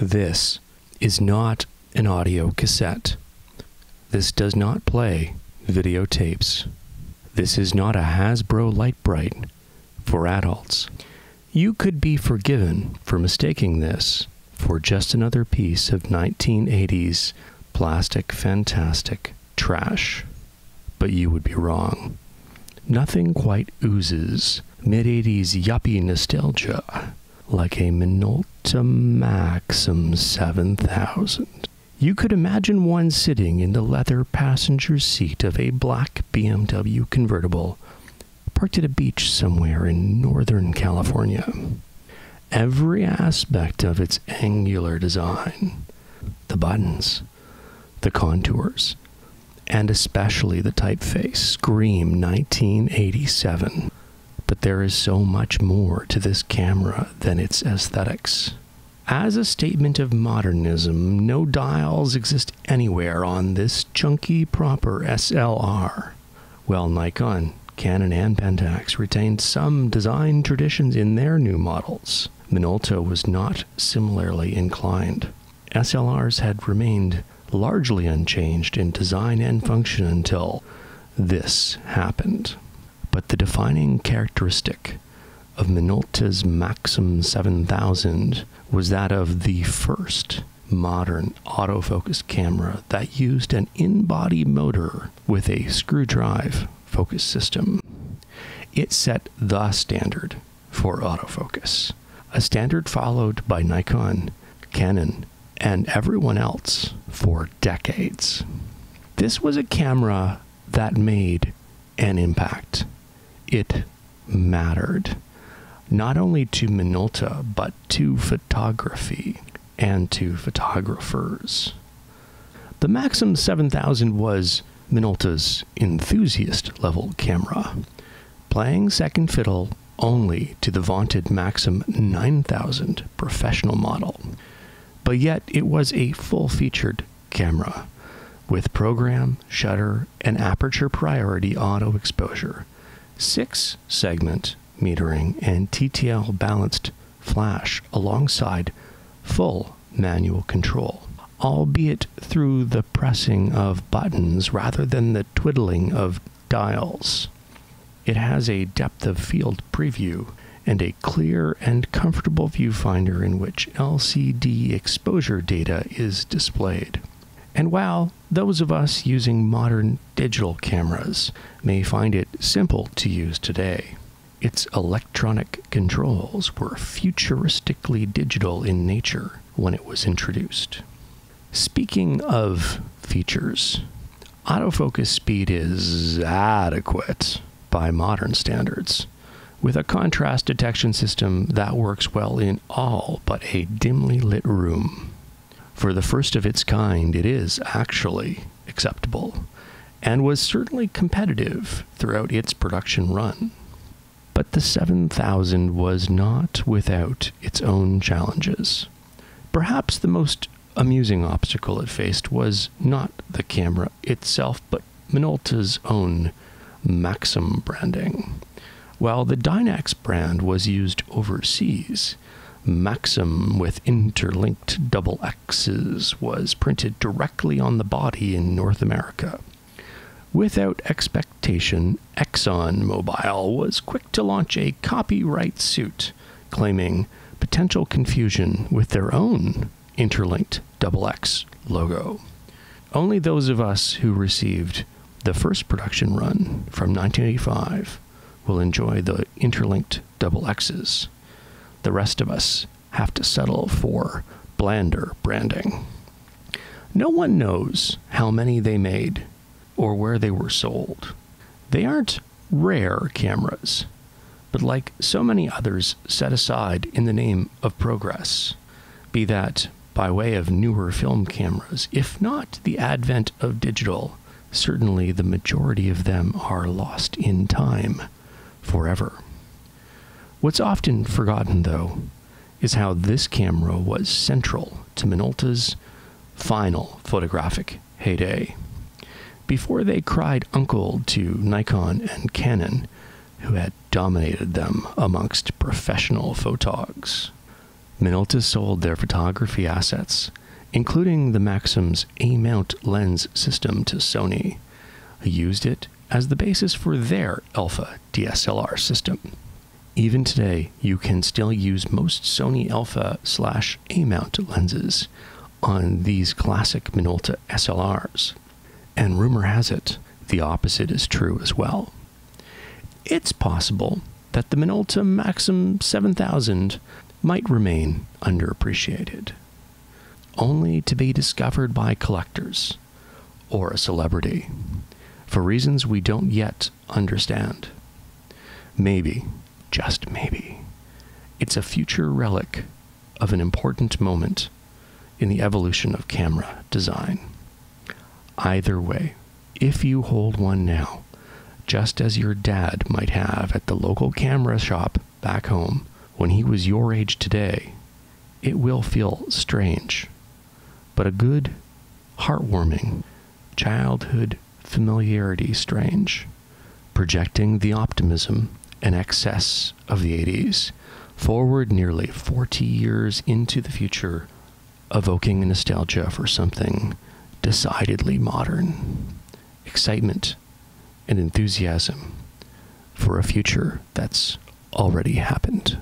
This is not an audio cassette. This does not play videotapes. This is not a Hasbro Lite-Brite for adults. You could be forgiven for mistaking this for just another piece of 1980s plastic fantastic trash. But you would be wrong. Nothing quite oozes mid 80s yuppie nostalgia like a Minolta Maxxum 7000. You could imagine one sitting in the leather passenger seat of a black BMW convertible parked at a beach somewhere in Northern California. Every aspect of its angular design, the buttons, the contours, and especially the typeface, scream 1987. But there is so much more to this camera than its aesthetics. As a statement of modernism, no dials exist anywhere on this chunky proper SLR. Well, Nikon, Canon, and Pentax retained some design traditions in their new models. Minolta was not similarly inclined. SLRs had remained largely unchanged in design and function until this happened. But the defining characteristic of Minolta's Maxxum 7000 was that of the first modern autofocus camera that used an in body motor with a screw drive focus system. It set the standard for autofocus, a standard followed by Nikon, Canon, and everyone else for decades. This was a camera that made an impact. It mattered, not only to Minolta, but to photography and to photographers. The Maxxum 7000 was Minolta's enthusiast level camera, playing second fiddle only to the vaunted Maxxum 9000 professional model. But yet it was a full featured camera with program, shutter, and aperture priority auto exposure, six segment metering, and TTL balanced flash alongside full manual control, albeit through the pressing of buttons rather than the twiddling of dials. It has a depth of field preview and a clear and comfortable viewfinder in which LCD exposure data is displayed. And while those of us using modern digital cameras may find it simple to use today, its electronic controls were futuristically digital in nature when it was introduced. Speaking of features, autofocus speed is adequate by modern standards, with a contrast detection system that works well in all but a dimly lit room. For the first of its kind, it is actually acceptable, and was certainly competitive throughout its production run. But the 7000 was not without its own challenges. Perhaps the most amusing obstacle it faced was not the camera itself, but Minolta's own Maxxum branding. While the Dynax brand was used overseas, Maxxum with interlinked double X's was printed directly on the body in North America. Without expectation, ExxonMobil was quick to launch a copyright suit claiming potential confusion with their own interlinked double X logo. Only those of us who received the first production run from 1985 will enjoy the interlinked double X's. The rest of us have to settle for blander branding. No one knows how many they made or where they were sold. They aren't rare cameras, but like so many others set aside in the name of progress, be that by way of newer film cameras, if not the advent of digital, certainly the majority of them are lost in time forever. What's often forgotten, though, is how this camera was central to Minolta's final photographic heyday before they cried uncle to Nikon and Canon, who had dominated them amongst professional photogs. Minolta sold their photography assets, including the Maxxum's A mount lens system, to Sony, who used it as the basis for their Alpha DSLR system. Even today, you can still use most Sony Alpha slash A mount lenses on these classic Minolta SLRs. And rumor has it, the opposite is true as well. It's possible that the Minolta Maxxum 7000 might remain underappreciated, only to be discovered by collectors or a celebrity for reasons we don't yet understand. Maybe, just maybe, it's a future relic of an important moment in the evolution of camera design. Either way, if you hold one now, just as your dad might have at the local camera shop back home when he was your age today, it will feel strange, but a good, heartwarming, childhood familiarity strange, projecting the optimism and excess of the 80s forward nearly 40 years into the future, evoking a nostalgia for something decidedly modern, excitement and enthusiasm for a future that's already happened.